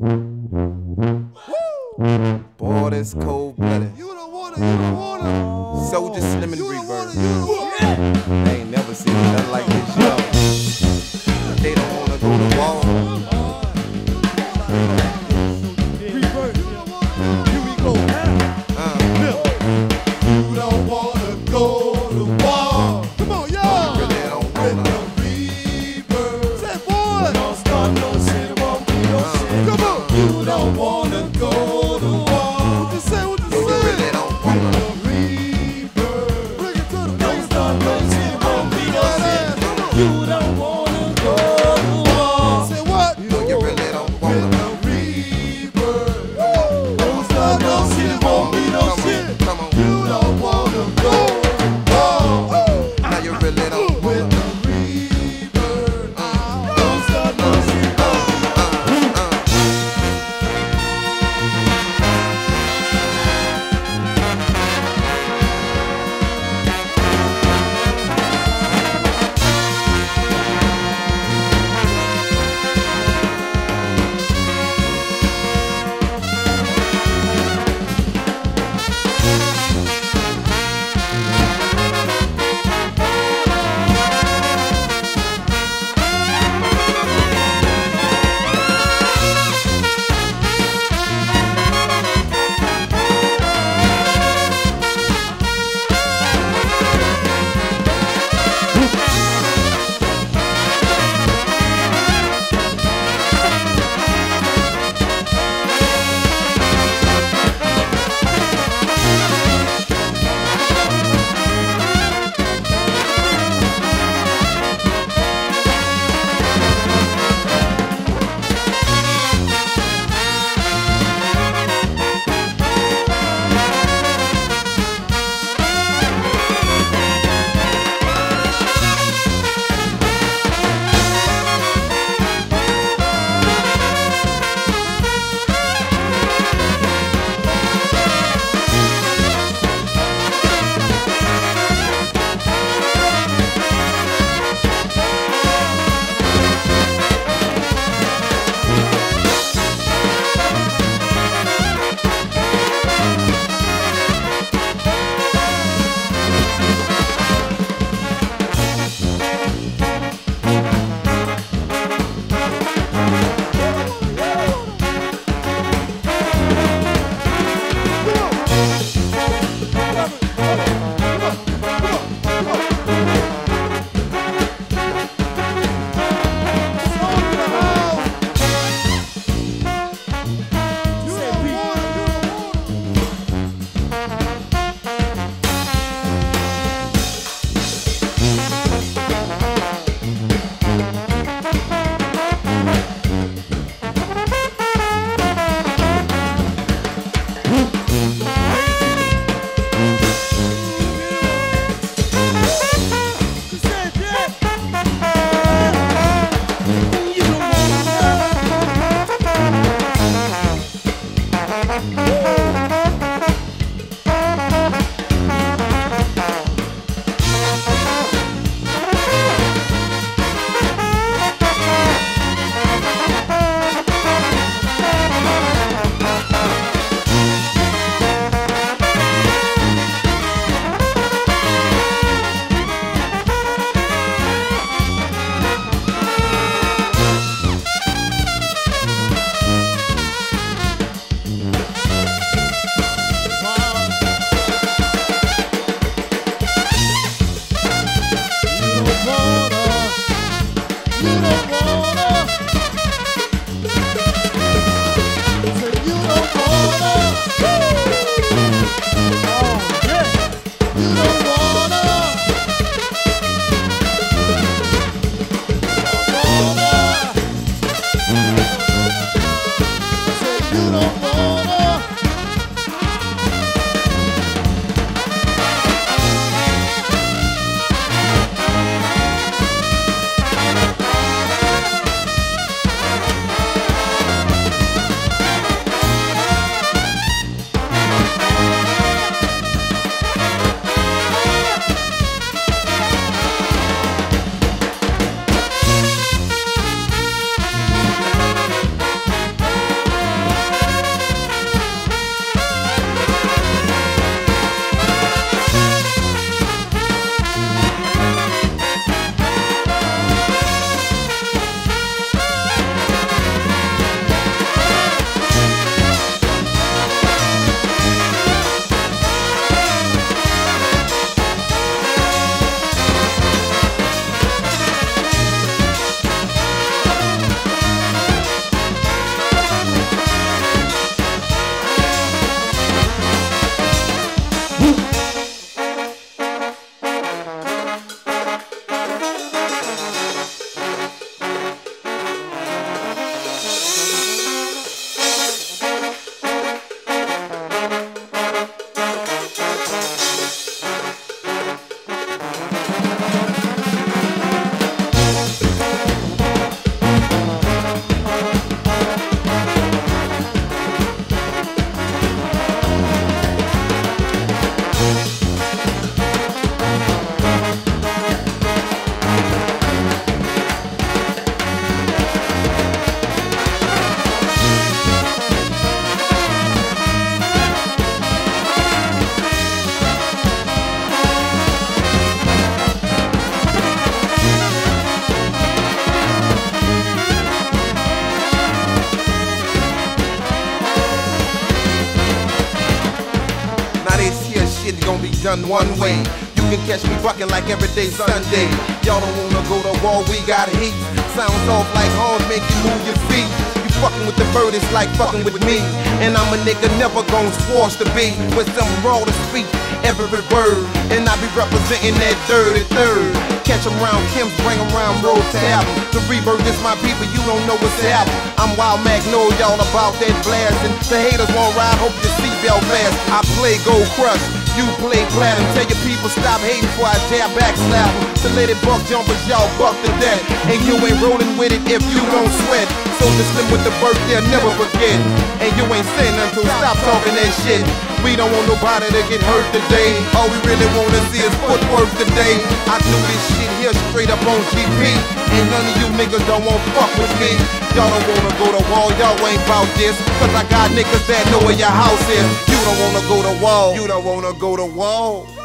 Boy, cold blooded. You you. Soulja Slim and Rebirth. You gon' be done one way. You can catch me bucking like every day Sunday. Y'all don't wanna go to war, we got heat. Sounds off like horns, make you move your feet. You fucking with the bird, it's like fucking with me. And I'm a nigga never gon' force to be with some raw to speak every word. And I be representing that third and third. Catch 'em round Kim's, bring 'em round road to album. The rebirth is my people, you don't know what's happening. I'm Wild Mac, know y'all about that blast. And the haters won't ride, hope your seatbelt fast. I play Gold Crush. You play platinum, tell your people stop hating before I dare backslap. To let it buck jumpers, y'all buck the death. And you ain't rolling with it if you don't sweat. So listen with the birth, they'll never forget. And you ain't saying nothing, so stop talking that shit. We don't want nobody to get hurt today. All we really wanna see is footwork today. I do this shit here straight up on GP. And none of you niggas don't want fuck with me. Y'all don't wanna go to war, y'all ain't bout this. Cause I got niggas that know where your house is. You don't wanna go to war, you don't wanna go to war.